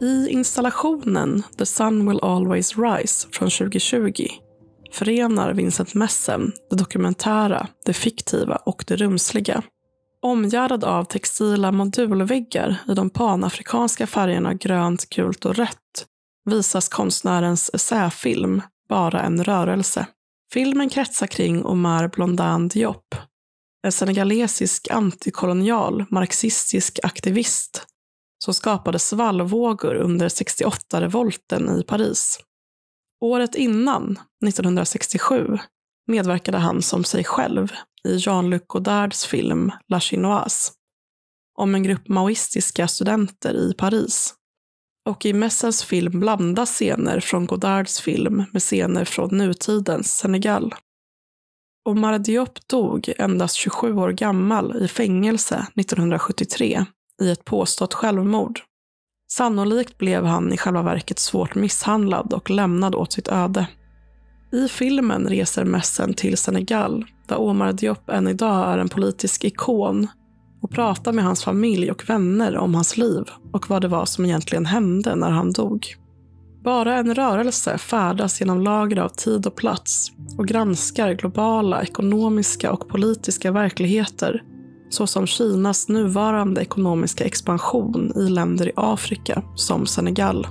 I installationen The Sun Will Always Rise från 2020 förenar Vincent Messen det dokumentära, det fiktiva och det rumsliga. Omgärdad av textila modulväggar i de panafrikanska färgerna grönt, gult och rött visas konstnärens essäfilm Bara en rörelse. Filmen kretsar kring Omar Blondin Diop, en senegalesisk antikolonial marxistisk aktivist som skapade svallvågor under 68-revolten i Paris. Året innan, 1967, medverkade han som sig själv i Jean-Luc Godards film La Chinoise om en grupp maoistiska studenter i Paris. Och i Messels film blandas scener från Godards film med scener från nutidens Senegal. Omar Diop dog endast 27 år gammal i fängelse 1973 i ett påstått självmord. Sannolikt blev han i själva verket svårt misshandlad och lämnad åt sitt öde. I filmen reser mässen till Senegal, där Omar Diop än idag är en politisk ikon och pratar med hans familj och vänner om hans liv och vad det var som egentligen hände när han dog. Bara en rörelse färdas genom lager av tid och plats och granskar globala ekonomiska och politiska verkligheter såsom Kinas nuvarande ekonomiska expansion i länder i Afrika som Senegal.